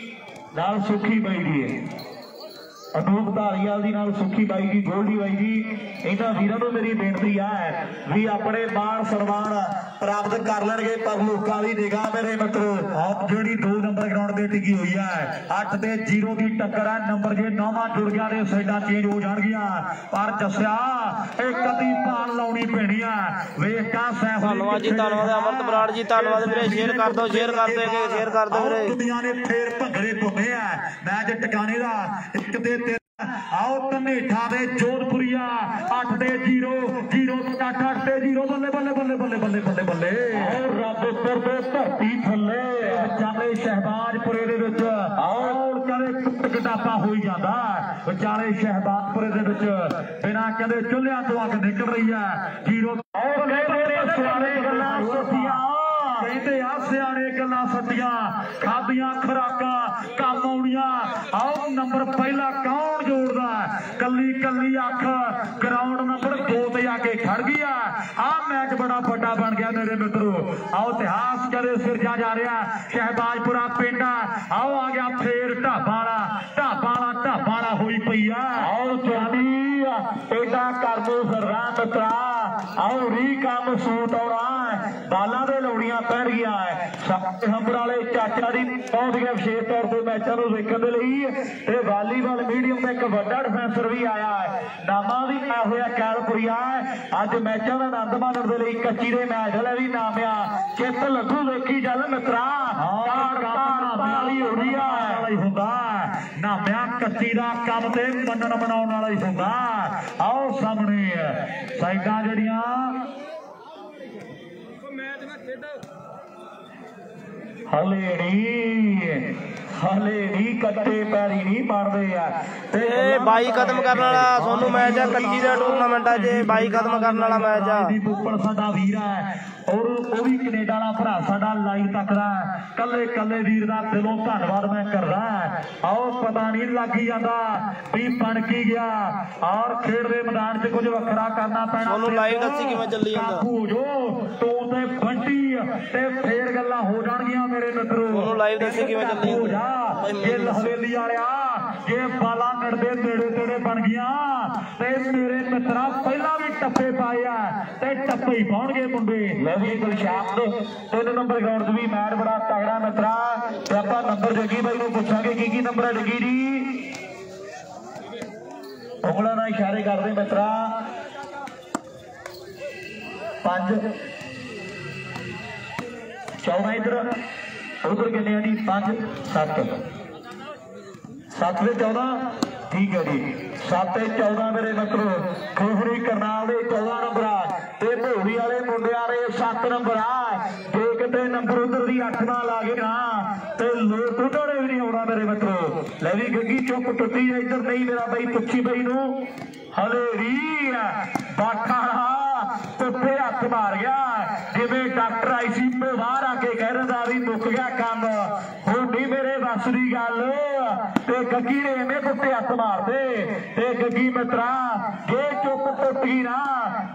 ਨਾਲ ਸੁਖੀ ਬਾਈ ਦੀ ਅਨੂਪ ਧਾਰੀਵਾਲ ਦੀ ਨਾਲ ਸੁਖੀ ਬਾਈ ਦੀ ਗੋਲਡੀ ਬਾਈ ਦੀ ਇਹਨਾਂ ਵੀਰਾਂ ਨੂੰ ਮੇਰੀ ਬੇਨਤੀ ਆ ਵੀ ਆਪਣੇ ਮਾਣ ਸਨਮਾਨ ਪ੍ਰਾਪਤ ਕਰ ਲੈਣਗੇ ਪਰ ਲੋਕਾਂ ਦੀ ਨਿਗਾਹ ਮੇਰੇ ਮਿੱਤਰੋ ਆਹ ਜਿਹੜੀ 2 ਨੰਬਰ ਗਰਾਊਂਡ ਤੇ ਟਿਕੀ ਹੋਈ ਹੈ 8 ਤੇ 0 ਦੀ ਟੱਕਰ ਹੈ ਨੰਬਰ ਜੇ ਨੌਵਾਂ ਜੁੜ ਗਿਆ ਤੇ ਸਾਈਡਾਂ ਚੇਂਜ ਹੋ ਜਾਣਗੀਆਂ। ਪਰ ਜੱਸਿਆ ਇੱਕ ਅੱਧੀ ਪਾਲ ਲਾਉਣੀ ਪੈਣੀ ਆ। ਵੇਖ ਕਾ ਸੈਫ ਧੰਨਵਾਦ ਜੀ ਧੰਨਵਾਦ ਅਮਰਤ ਬਰਾੜ ਜੀ ਧੰਨਵਾਦ ਵੀਰੇ ਸ਼ੇਅਰ ਕਰ ਦਿਓ ਸ਼ੇਅਰ ਕਰ ਕਿ ਸ਼ੇਅਰ ਕਰ ਦਿਓ ਵੀਰੇ। ਦੁਨੀਆ ਨੇ ਫੇਰ ਭੰਗੜੇ ਪਾਉਣੇ ਆ। ਮੈਚ ਟਿਕਾਣੇ ਦਾ ਇੱਕ ਤੇ ਆਓ ਧਨੇਠਾ ਦੇ ਜੋਧਪੁਰੀਆ 8 ਦੇ 0 0 ਤੋਂ 8 8 ਤੇ 0 ਬੱਲੇ ਬੱਲੇ ਬੱਲੇ ਬੱਲੇ ਬੱਲੇ ਬੱਲੇ ਬੱਲੇ। ਆਓ ਰੱਬਪੁਰ ਦੇ ਧਰਤੀ ਥੱਲੇ। ਵਿਚਾਲੇ ਸ਼ਹਿਬਾਜ਼ਪੁਰੇ ਦੇ ਵਿੱਚ ਆਓ ਕਦੇ ਕਟਾਪਾ ਹੋਈ ਜਾਂਦਾ। ਵਿਚਾਲੇ ਸ਼ਹਿਬਾਜ਼ਪੁਰੇ ਦੇ ਵਿੱਚ ਬਿਨਾਂ ਕਦੇ ਚੁੱਲ੍ਹਿਆਂ ਤੋਂ ਅੱਗ ਨਿਕਲ ਰਹੀ ਹੈ। 0 ਆਓ ਸਿਆਣੇ ਗੱਲਾਂ ਸੋਚੀਆਂ ਕਹਿੰਦੇ ਆ ਸਿਆਣੇ ਗੱਲਾਂ ਸੱਚੀਆਂ ਖਾਦੀਆਂ ਖਰਾਕਾਂ ਕੰਮ ਆਉਣੀਆਂ। ਆਓ ਨੰਬਰ ਪਹਿਲਾ ਕੌਣ? ਕੱਲੀ ਕੱਲੀ ਅੱਖ ਗਰਾਊਂਡ ਨੰਬਰ 2 ਤੇ ਆ ਕੇ ਖੜ ਗਈ ਆ। ਆ ਮੈਚ ਬੜਾ ਵੱਡਾ ਬਣ ਗਿਆ ਮੇਰੇ ਮਿੱਤਰੋ। ਆਓ ਇਤਿਹਾਸ ਕਦੇ ਸਿਰਜਾ ਜਾ ਰਿਹਾ। ਸ਼ਹਿਬਾਜ਼ਪੁਰਾ ਪਿੰਡ ਆਓ ਆ ਗਿਆ ਫੇਰ ਢਾਬਾ ਵਾਲਾ। ਢਾਬਾ ਵਾਲਾ ਢਾਬਾ ਵਾਲਾ ਹੋਈ ਪਈ ਆ। ਆਓ ਚਾਂਦੀ ਏਡਾ ਕਰ ਦੋ ਸਰਰਾ ਮਿੱਤਰਾ ਆਓ ਰੀ ਕੰਮ ਸੂਟ ਆਉਣਾ। ਬਾਲਾ ਲੋੜੀਆਂ ਪੈਣ ਗਿਆ ਹੈ ਹੰਬਰ ਵਾਲੇ ਚਾਚਾ ਦੀ ਪਹੁੰਚ ਗਿਆ ਵਿਸ਼ੇਸ਼ ਤੌਰ ਤੇ ਮੈਚਾਂ ਨੂੰ ਵੇਖਣ ਦੇ ਲਈ। ਤੇ ਵਾਲੀਬਾਲ ਮੀਡੀਅਮ ਦਾ ਇੱਕ ਵੱਡਾ ਡਿਫੈਂਸਰ ਵੀ ਆਇਆ ਹੈ ਨਾਮਾਂ ਵੀ ਆਇਆ ਹੋਇਆ ਕੈਲਪੁਰੀਆ ਅੱਜ ਮੈਚਾਂ ਦਾ ਆਨੰਦ ਮਾਣਨ ਦੇ ਲਈ ਕੱਚੀ ਦੇ ਮੈਚ ਲੈ ਵੀ ਨਾਮਿਆ ਚਿੱਤ ਲੱਗੂ ਵੇਖੀ ਚੱਲ ਮਿੱਤਰਾ। ਕਾਰ ਕਾਰ ਹੁੰਦਾ ਨਾਮਿਆ ਕੱਚੀ ਦਾ ਕੰਮ ਤੇ ਮੰਨਣ ਮਨਾਉਣ ਵਾਲਾ ਹੀ ਹੁੰਦਾ। ਆਓ ਸਾਹਮਣੇ ਸਾਈਡਾਂ ਜਿਹੜੀਆਂ ਹਲੇ ਨਹੀਂ ਹਲੇ ਨਹੀਂ ਕੱਟੇ ਪੈਰੀ ਨਹੀਂ ਬਣਦੇ ਆ। ਤੇ ਇਹ ਬਾਈ ਖਤਮ ਕਰਨ ਵਾਲਾ ਸੋਨੂੰ ਮੈਚ ਆ ਕੱਚੀ ਦਾ ਟੂਰਨਾਮੈਂਟ ਆ ਜੇ ਬਾਈ ਖਤਮ ਕਰਨ ਵਾਲਾ ਮੈਚ ਆ ਦੀ ਉੱਪਰ ਸਾਡਾ ਵੀਰ ਹੈ ਔਰ ਉਹ ਵੀ ਕੈਨੇਡਾ ਵਾਲਾ ਭਰਾ ਸਾਡਾ ਲਾਈਵ ਤੱਕਦਾ ਕੱਲੇ ਕੱਲੇ ਵੀਰ ਦਾ ਦਿਲੋਂ ਧੰਨਵਾਦ ਮੈਂ ਕਰਦਾ। ਆਓ ਪਤਾ ਨਹੀਂ ਲੱਗੀ ਜਾਂਦਾ ਵੀ ਬਣ ਕੀ ਗਿਆ। ਔਰ ਖੇਡ ਦੇ ਮੈਦਾਨ 'ਚ ਕੁਝ ਵੱਖਰਾ ਕਰਨਾ ਪੈਣਾ ਤੁਹਾਨੂੰ live ਦੱਸੀ ਕਿਵੇਂ ਚੱਲੀ ਜਾਂਦਾ। ਕਾਬੂ ਹੋ ਜੋ ਤੂੰ ਤੇ ਬੰਟੀ ਤੇ ਫੇਰ ਗੱਲਾਂ ਹੋ ਜਾਣਗੀਆਂ ਮੇਰੇ ਮਿੱਤਰੋ। ਉਹਨੂੰ live ਦੱਸੀ ਕਿਵੇਂ ਚੱਲਦੀ ਹੋ ਜਾ। ਇਹ ਹਵੇਲੀ ਵਾਲਿਆ ਇਹ ਬਾਲਾ ਨੜਦੇ ਨੇੜੇ ਤੇੜੇ ਬਣ ਗਈਆਂ ਤੇ ਮੇਰੇ ਮਿੱਤਰਾ ਪਹਿਲਾਂ ਵੀ ਟੱਪੇ ਪਾਏ ਆ ਤੇ ਟੱਪੇ ਹੀ ਪਾਉਣਗੇ ਮੁੰਡੇ। ਲੈ ਵੀ ਗੁਲਸ਼ਾਨ ਤਿੰਨ ਨੰਬਰ ਗਰਾਊਂਡ 'ਚ ਵੀ ਮੈਚ ਬੜਾ ਤਗੜਾ ਮਿੱਤਰਾ। ਤੇ ਆਪਾਂ ਨੰਬਰ ਜੱਗੀ ਬਾਈ ਨੂੰ ਪੁੱਛਾਂਗੇ ਕੀ ਕੀ ਨੰਬਰ ਹੈ ਜੱਗੀ ਜੀ? ਉਂਗਲਾਂ ਨਾਲ ਇਸ਼ਾਰੇ ਕਰਦੇ ਮਿੱਤਰਾ। ਪੰਜ। 14 ਇਧਰ ਉਧਰ ਕਿੰਨੇ ਆ ਜੀ 5 7 7 ਤੇ 14 ਠੀਕ ਹੈ ਜੀ। 7 ਤੇ 14 ਮੇਰੇ ਮਿੱਤਰੋ ਖੋਖਰੀ ਕਰਨਾਲ ਦੇ 14 ਨੰਬਰ ਆ। ਤੇ ਭੋੜੀ ਵਾਲੇ ਮੁੰਡਿਆਂ ਦੇ 7 ਨੰਬਰ ਆ। ਜੇ ਕਿਤੇ ਨੰਬਰ ਉਧਰ ਦੀ 8 ਨਾਲ ਆ ਗਏ ਨਾ ਤੇ ਲੋਕ ਉਡਣੇ ਵੀ ਨਹੀਂ ਆਉਣਾ ਮੇਰੇ ਮਿੱਤਰੋ। ਲੈ ਵੀ ਗੱਗੀ ਚੁੱਪ ਟੁੱਟੀ ਆ, ਇੱਧਰ ਨਹੀਂ ਮੇਰਾ ਬਈ ਪੁੱਛੀ ਬਈ ਨੂੰ। ਹਲੇ ਹਲੇਰੀ ਬਾਠਾ ਤੁੱਪੇ ਹੱਥ ਮਾਰ ਗਿਆ। ਜਿਵੇਂ ਡਾਕਟਰ ਆਈਸੀ ਤੋਂ ਬਾਹਰ ਆ ਕੇ ਕਹਿ ਦਿੰਦਾ ਵੀ ਮੁੱਕ ਗਿਆ ਕੰਮ। ਹੁਣ ਨਹੀਂ ਮੇਰੇ ਵੱਸ ਦੀ ਗੱਲ। ਤੇ ਗੱਗੀ ਨੇ ਐਵੇਂ ਕੁੱਤੇ ਹੱਥ ਮਾਰਦੇ। ਤੇ ਗੱਗੀ ਮਿੱਤਰਾ, ਜੇ ਚੁੱਪ ਟੁੱਟ ਗਈ ਨਾ,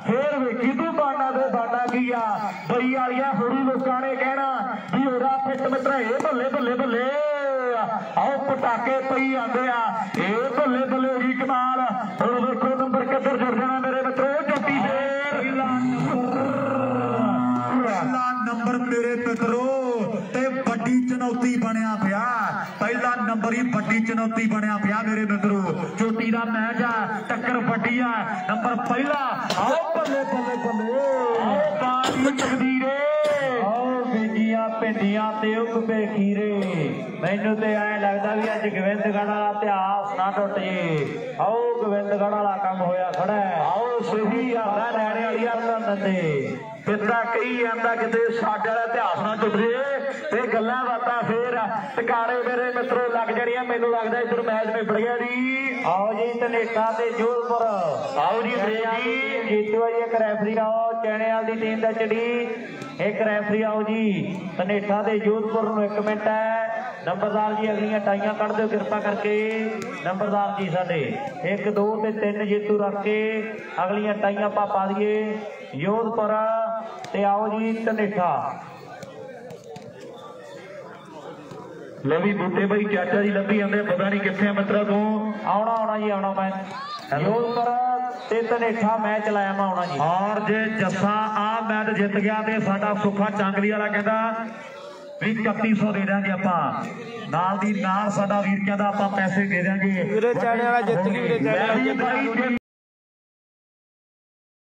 ਫੇਰ ਵੇਖੀ ਤੂੰ ਬਾਣਾ ਦੇ ਬਾਣਾ ਕੀ ਆ? ਬਈ ਵਾਲੀਆਂ ਹੋਰੀ ਲੋਕਾਂ ਨੇ ਕਹਿਣਾ ਵੀ ਉਹਦਾ ਫਿੱਟ ਮਿੱਤਰਾ, ਇਹ ਬੱਲੇ ਬੱਲੇ ਬੱਲੇ। ਆਓ ਪਟਾਕੇ ਪਈ ਜਾਂਦੇ ਆ। ਇਹ ਬੱਲੇ ਬੱਲੇ ਜੀ ਕਮਾਲ। ਹੁਣ ਵੇਖੋ ਨੰਬਰ ਕਿੱਧਰ ਜੁੜ ਜਾਣਾ ਮੇਰੇ ਮਿੱਤਰੋ ਜੋਟੀ ਫੇਰ ਪਹਿਲਾ ਨੰਬਰ ਮੇਰੇ ਮਿੱਤਰੋ, ਤੇ ਵੱਡੀ ਚੁਣੌਤੀ ਬਣਿਆ ਪਿਆ। ਪਹਿਲਾ ਨੰਬਰ ਹੀ ਵੱਡੀ ਚੁਣੌਤੀ ਬਣਿਆ ਪਿਆ ਮੇਰੇ ਮਿੱਤਰੋ। ਚੋਟੀ ਦਾ ਮੈਚ ਆ, ਟੱਕਰ ਵੱਡੀ ਆ। ਨੰਬਰ ਪਹਿਲਾ, ਆਓ ਬੱਲੇ ਬੱਲੇ ਬੱਲੇ ਆਓ ਬਾਣੀ ਤਕਦੀਰੇ। ਆਓ ਬੀਜੀਆਂ ਪਿੰਡੀਆਂ ਤੇ ਉੱਗਵੇ ਖੀਰੇ। ਮੈਨੂੰ ਤੇ ਐ ਲੱਗਦਾ ਵੀ ਅੱਜ ਗੋਬਿੰਦਗੜ੍ਹ ਵਾਲਾ ਇਤਿਹਾਸ ਨਾ ਟੁੱਟ। ਜੇ ਆਓ ਗੋਬਿੰਦਗੜ੍ਹ ਵਾਲਾ ਕੰਮ ਹੋਇਆ ਖੜਾ ਆਓ ਸਹੀ ਆ ਨੈਣੇ ਵਾਲੀ ਆ ਅਰਦਨ ਦਿੰਦੇ ਕਿੱਦਾਂ ਕਹੀ ਜਾਂਦਾ ਕਿਤੇ ਸਾਡੇ ਵਾਲਾ ਇਤਿਹਾਸ ਨਾ ਟੁੱਟ ਜੇ ਤੇ ਗੱਲਾਂ ਬਾਤਾਂ ਫੇਰ ਟਿਕਾਣੇ ਮੇਰੇ ਮਿੱਤਰੋ ਲੱਗ ਜਣੀਆਂ ਮੈਨੂੰ ਲੱਗਦਾ ਇਧਰ ਮੈਚ ਨਿਬੜ ਗਿਆ ਜੀ। ਆਓ ਜੀ ਧਨੇਕਾ ਤੇ ਜੋਧਪੁਰ। ਆਓ ਜੀ ਜੀ। ਜੀਤੂ ਆਈ ਇੱਕ ਰੈਫਰੀ ਆਓ ਚੈਣੇਵਾਲ ਦੀ ਟੀਮ ਦਾ ਚੜੀ। ਇੱਕ ਰੈਫਰੀ ਆਓ ਜੀ ਧਨੇਠਾ ਤੇ ਜੋਧਪੁਰ ਨੂੰ 1 ਮਿੰਟ ਹੈ। ਨੰਬਰਦਾਰ ਜੀ ਅਗਲੀਆਂ ਟਾਈਆਂ ਕੱਢ ਦਿਓ ਕਿਰਪਾ ਕਰਕੇ। ਨੰਬਰਦਾਰ ਜੀ ਸਾਡੇ 1 2 ਤੇ 3 ਜੇਤੂ ਰੱਖ ਕੇ ਅਗਲੀਆਂ ਟਾਈਆਂ ਆਪਾਂ ਪਾ ਦਈਏ। ਜੋਧਪੁਰ। ਤੇ ਆਓ ਜੀ ਧਨੇਠਾ ਲੈ ਵੀ ਬੂਟੇ ਬਾਈ ਚਾਚਾ ਜੀ ਲੱਭੀ ਜਾਂਦੇ ਪਤਾ ਨਹੀਂ ਕਿੱਥੇ ਆ ਮਿੱਤਰਾ ਤੂੰ। ਆਉਣਾ ਆਉਣਾ ਜੀ ਆਉਣਾ ਮੈਂ। ਜੋਧਪੁਰ ਤੇ ਧਨੇਠਾ ਮੈਚ ਲਾਇਆ ਮੈਂ ਆਉਣਾ ਜੀ। ਔਰ ਜੇ ਜੱਸਾ ਆ ਮੈਚ ਜਿੱਤ ਗਿਆ ਤੇ ਸਾਡਾ ਸੁੱਖਾ ਚਾਂਗਲੀ ਵਾਲਾ ਕਹਿੰਦਾ ਵੀ 3100 ਦੇ ਦਾਂਗੇ ਆਪਾਂ। ਨਾਲ ਦੀ ਨਾਲ ਸਾਡਾ ਵੀਰ ਕਹਿੰਦਾ ਆਪਾਂ ਪੈਸੇ ਦੇ ਦਾਂਗੇ ਵੀਰੇ ਚਾਣੇ ਵਾਲਾ ਜਿੱਤ ਗਈ ਵੀਰੇ ਚਾਣੇ ਵਾਲਾ